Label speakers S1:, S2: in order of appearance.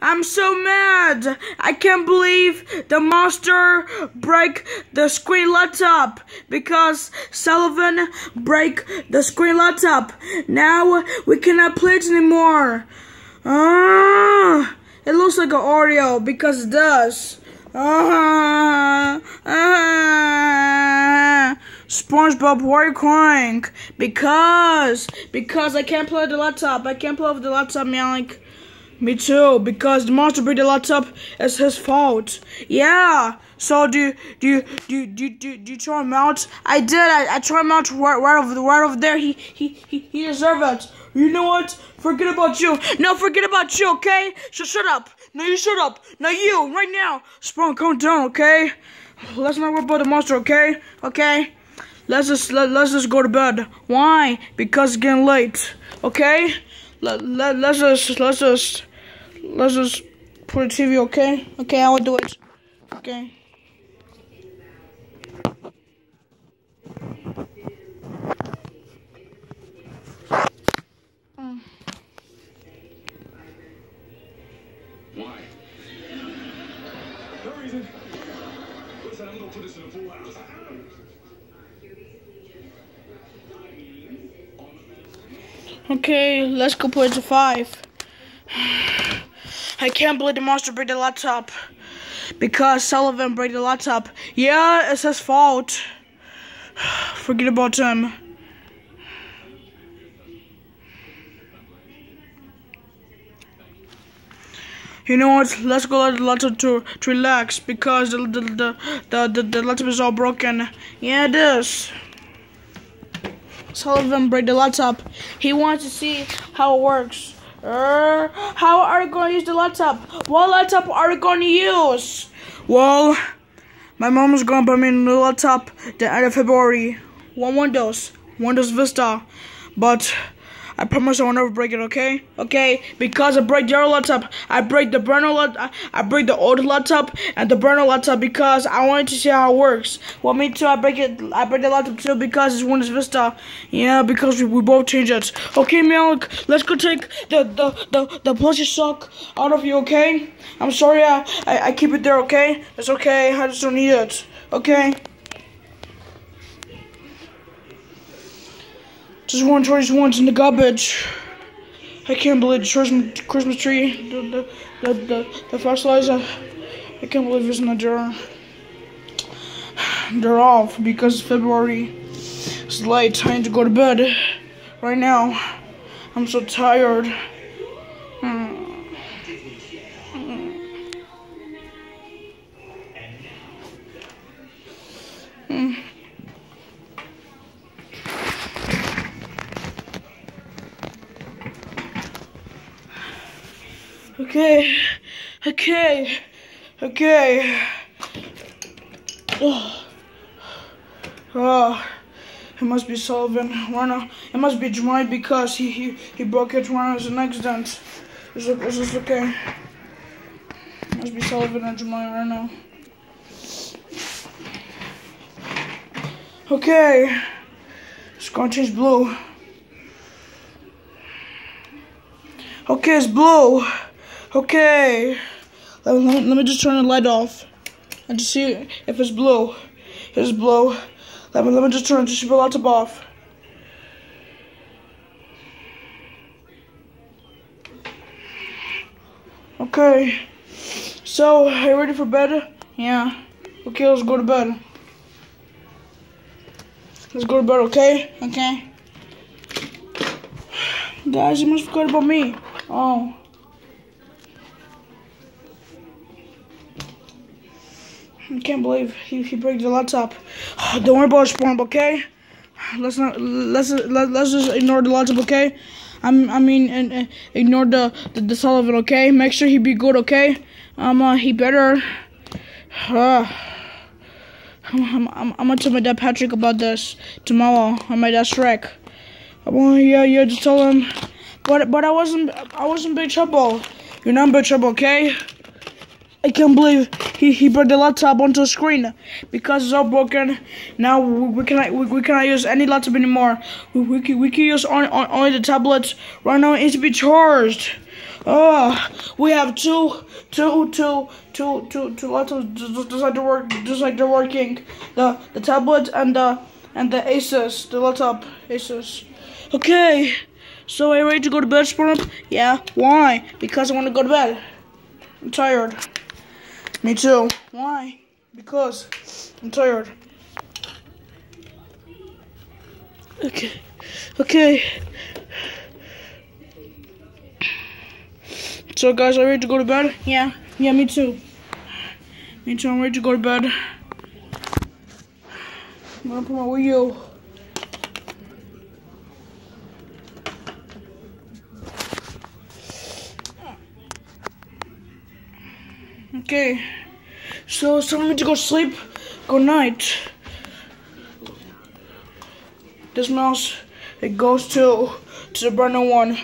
S1: I'm so mad. I can't believe the monster break the screen laptop because Sullivan break the screen laptop. Now we cannot play it anymore. Ah, it looks like an Oreo because it does. Ah, ah. SpongeBob, why are you crying? Because, because I can't play the laptop. I can't play with the laptop, man. Me too, because the monster break the laptop is his fault. Yeah. So do do do do do do you throw him out? I did. I, I throw him out right, right over right over there. He he he he deserved it. You know what? Forget about you. No, forget about you. Okay? So shut up. No, you shut up. Now you right now. Spawn, calm down. Okay? Let's not worry about the monster. Okay? Okay? Let's just let, let's just go to bed. Why? Because it's getting late. Okay? Let, let, let's just let's just let's just put a TV. Okay? Okay, I will do it. Okay. Okay, let's go put it to five. I can't believe the monster break the laptop. Because Sullivan break the laptop. Yeah, it's his fault. Forget about him. You know what? Let's go let the laptop to, to relax because the the, the the the the laptop is all broken. Yeah, it is. Sullivan break the laptop. He wants to see how it works. Uh, how are you going to use the laptop? What laptop are you going to use? Well, my mom is going to buy me a new laptop the end of February. One Windows, Windows Vista. But I promise I will never break it, okay? Okay? Because I break other laptop. I break the burner laptop. I break the old laptop and the burner laptop because I wanted to see how it works. Well, me too. I break it. I break the laptop too because it's Windows Vista. Yeah, because we, we both change it. Okay, Milk. Let's go take the the the the plushy sock out of you, okay? I'm sorry. I, I I keep it there, okay? It's okay. I just don't need it. Okay. Just one choice one's in the garbage. I can't believe the Christmas, Christmas tree, the the the the, the fertilizer. I can't believe it's in the jar. They're off because February. It's late. Time to go to bed. Right now, I'm so tired. Hmm. Okay, okay, okay. Oh, oh, it must be Sullivan. Rana, it must be Jemai because he he he broke it was an accident. Is it is this okay? It must be Sullivan and Jemai right now. Okay, it's gonna change blue. Okay, it's blue. Okay. Let, let, let me just turn the light off. And just see if it's blue. It's blue. Let me, let me just turn the super laptop off. Okay. So, are you ready for bed? Yeah. Okay, let's go to bed. Let's go to bed, okay? Okay. Guys, you must forget about me. Oh. I can't believe he, he broke the laptop. Don't worry about Spawn, okay? Let's not let's let, let's just ignore the laptop, okay? I'm I mean and, and ignore the, the the Sullivan, okay? Make sure he be good, okay? Um, uh, he better. Uh, I'm, I'm, I'm, I'm gonna tell my dad Patrick about this tomorrow on my dad's wreck. Well, yeah, yeah, just tell him. But but I wasn't I wasn't big trouble. You're not in big trouble, okay? I can't believe he, he brought the laptop onto the screen because it's all broken. Now we, we cannot we, we cannot use any laptop anymore. We we can, we can use only, only the tablets Right now it needs to be charged. Ah, we have two, two, two, two, two, two laptops just, just like they're work, just like they're working. The the tablet and the and the Asus, the laptop Asus. Okay, so are you ready to go to bed, Sperm? Yeah. Why? Because I want to go to bed. I'm tired. Me too. Why? Because I'm tired. Okay. Okay. So guys, are you ready to go to bed? Yeah. Yeah, me too. Me too, I'm ready to go to bed. I'm gonna put my Wii U. Okay. So it's time to go sleep. Good night. This mouse, it goes to to the brand new one.